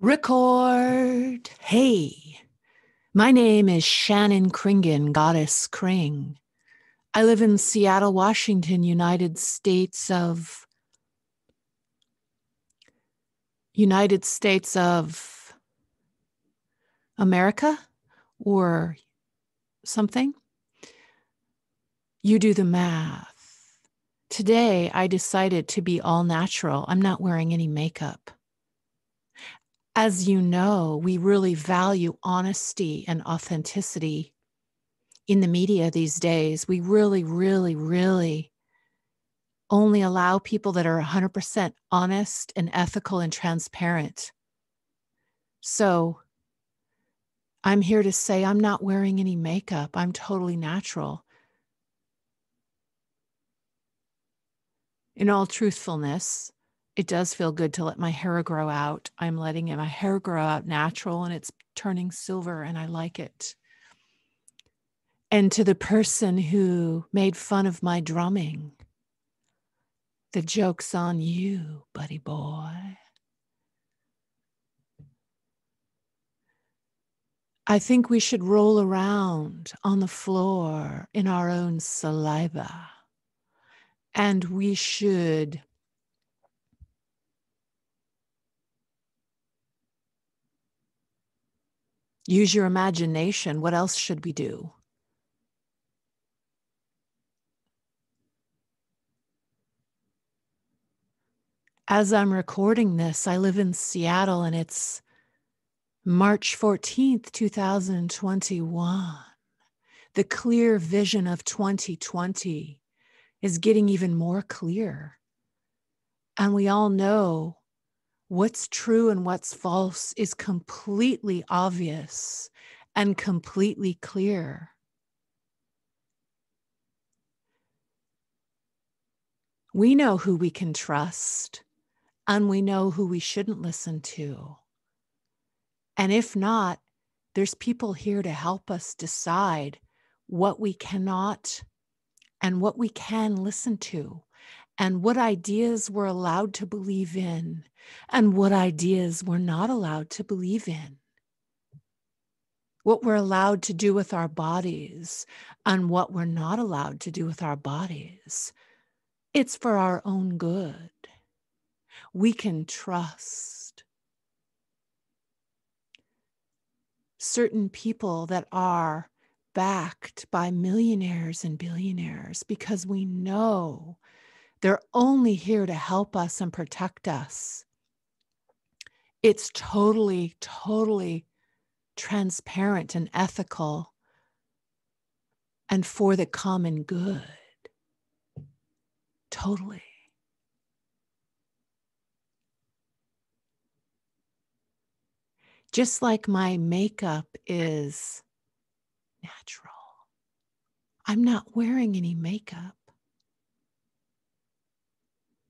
Record. Hey, my name is Shannon Kringen, Goddess Kring. I live in Seattle, Washington, United States of United States of America or something. You do the math. Today, I decided to be all natural. I'm not wearing any makeup as you know, we really value honesty and authenticity in the media these days. We really, really, really only allow people that are 100% honest and ethical and transparent. So I'm here to say I'm not wearing any makeup, I'm totally natural. In all truthfulness, it does feel good to let my hair grow out. I'm letting my hair grow out natural and it's turning silver and I like it. And to the person who made fun of my drumming, the joke's on you, buddy boy. I think we should roll around on the floor in our own saliva. And we should Use your imagination. What else should we do? As I'm recording this, I live in Seattle and it's March 14th, 2021. The clear vision of 2020 is getting even more clear. And we all know what's true and what's false is completely obvious and completely clear. We know who we can trust and we know who we shouldn't listen to. And if not, there's people here to help us decide what we cannot and what we can listen to and what ideas we're allowed to believe in and what ideas we're not allowed to believe in. What we're allowed to do with our bodies and what we're not allowed to do with our bodies. It's for our own good. We can trust certain people that are backed by millionaires and billionaires because we know they're only here to help us and protect us. It's totally, totally transparent and ethical and for the common good. Totally. Just like my makeup is natural, I'm not wearing any makeup.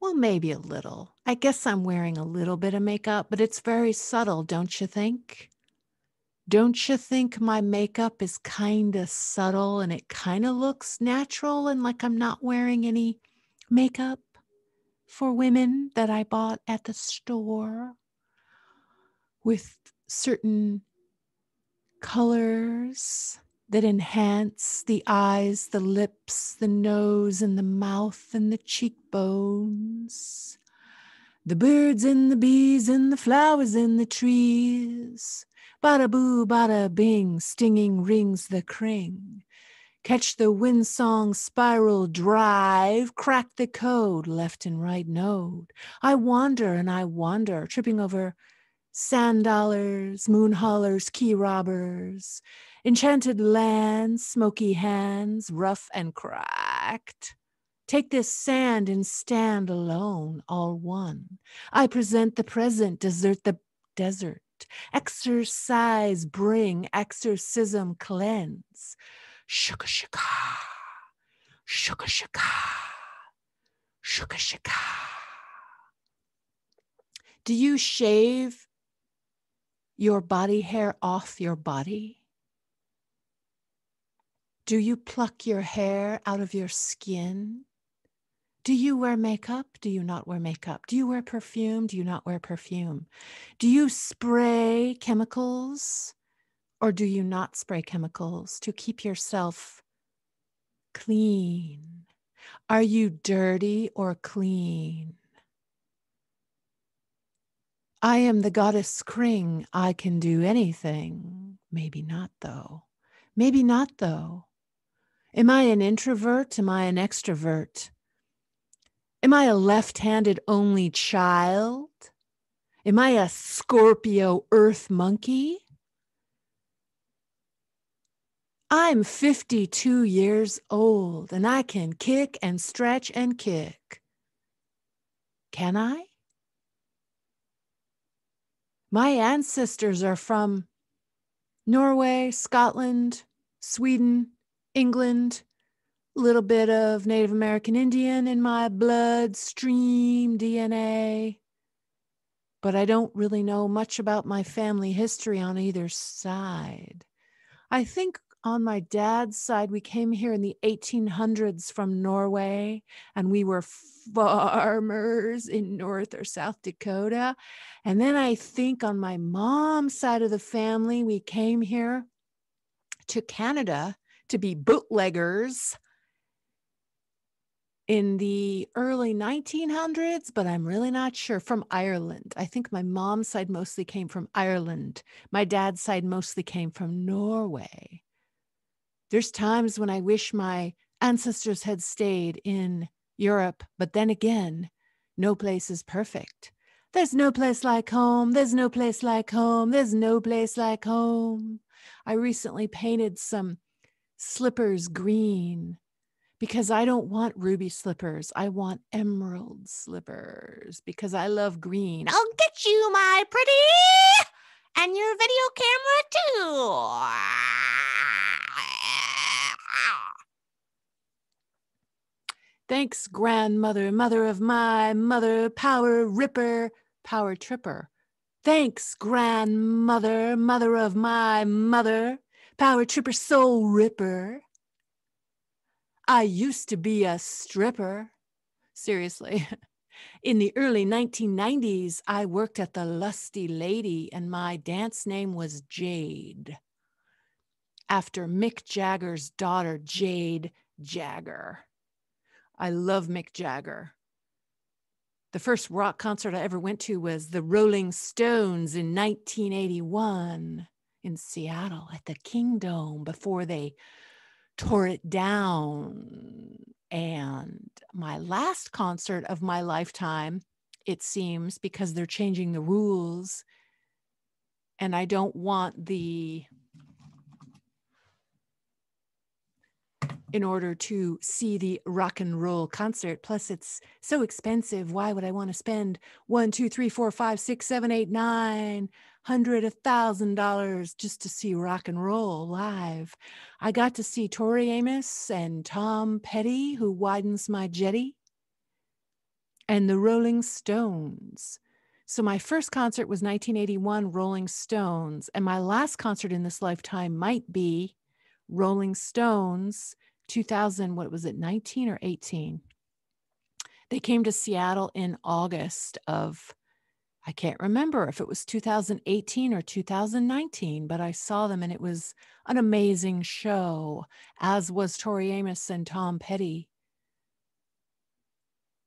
Well, maybe a little. I guess I'm wearing a little bit of makeup, but it's very subtle, don't you think? Don't you think my makeup is kind of subtle and it kind of looks natural and like I'm not wearing any makeup for women that I bought at the store with certain colors that enhance the eyes, the lips, the nose, and the mouth, and the cheekbones. The birds and the bees and the flowers and the trees. Bada boo, bada bing, stinging rings the Kring. Catch the windsong spiral drive, crack the code, left and right node. I wander and I wander, tripping over sand dollars, moon haulers, key robbers, Enchanted lands, smoky hands, rough and cracked. Take this sand and stand alone, all one. I present the present, desert the desert. Exercise, bring, exorcism, cleanse. Shuka, shuka shuka, shuka shuka. Do you shave your body hair off your body? Do you pluck your hair out of your skin? Do you wear makeup? Do you not wear makeup? Do you wear perfume? Do you not wear perfume? Do you spray chemicals or do you not spray chemicals to keep yourself clean? Are you dirty or clean? I am the goddess Kring. I can do anything. Maybe not, though. Maybe not, though. Am I an introvert? Am I an extrovert? Am I a left handed only child? Am I a Scorpio earth monkey? I'm 52 years old and I can kick and stretch and kick. Can I? My ancestors are from Norway, Scotland, Sweden, England, a little bit of Native American Indian in my bloodstream DNA. But I don't really know much about my family history on either side. I think on my dad's side, we came here in the 1800s from Norway, and we were farmers in North or South Dakota. And then I think on my mom's side of the family, we came here to Canada to be bootleggers in the early 1900s, but I'm really not sure. From Ireland. I think my mom's side mostly came from Ireland. My dad's side mostly came from Norway. There's times when I wish my ancestors had stayed in Europe, but then again, no place is perfect. There's no place like home. There's no place like home. There's no place like home. I recently painted some slippers green because I don't want ruby slippers. I want emerald slippers because I love green. I'll get you, my pretty, and your video camera too. Thanks, grandmother, mother of my mother, power ripper, power tripper. Thanks, grandmother, mother of my mother, power tripper, soul ripper. I used to be a stripper. Seriously. In the early 1990s, I worked at the Lusty Lady, and my dance name was Jade, after Mick Jagger's daughter, Jade Jagger. I love Mick Jagger. The first rock concert I ever went to was the Rolling Stones in 1981 in Seattle at the Kingdome before they tore it down. And my last concert of my lifetime, it seems, because they're changing the rules. And I don't want the in order to see the rock and roll concert. Plus, it's so expensive. Why would I want to spend one, two, three, four, five, six, seven, eight, nine hundred, a thousand dollars just to see rock and roll live? I got to see Tori Amos and Tom Petty, who widens my jetty, and the Rolling Stones. So, my first concert was 1981 Rolling Stones, and my last concert in this lifetime might be Rolling Stones 2000, what was it, 19 or 18? They came to Seattle in August of, I can't remember if it was 2018 or 2019, but I saw them and it was an amazing show, as was Tori Amos and Tom Petty.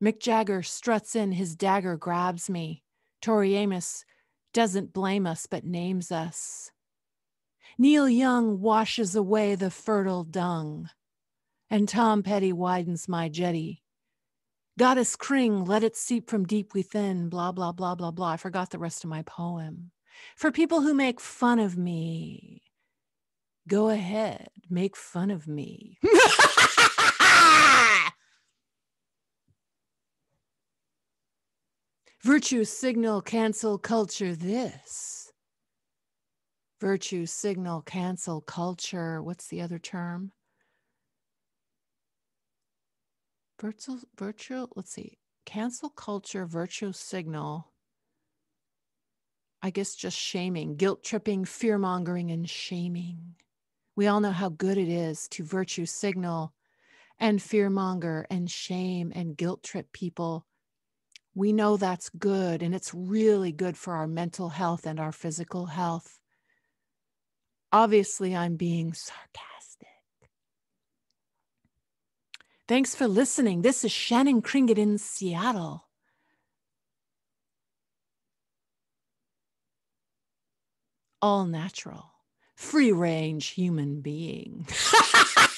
Mick Jagger struts in, his dagger grabs me. Tori Amos doesn't blame us, but names us. Neil Young washes away the fertile dung and Tom Petty widens my jetty. Goddess Kring, let it seep from deep within, blah, blah, blah, blah, blah. I forgot the rest of my poem. For people who make fun of me, go ahead, make fun of me. Virtue signal cancel culture this. Virtue signal cancel culture. What's the other term? Virtual virtual let's see cancel culture virtue signal i guess just shaming guilt tripping fear mongering and shaming we all know how good it is to virtue signal and fear monger and shame and guilt trip people. We know that's good and it's really good for our mental health and our physical health. Obviously, I'm being sarcastic. Thanks for listening. This is Shannon Kringen in Seattle. All natural, free range human being.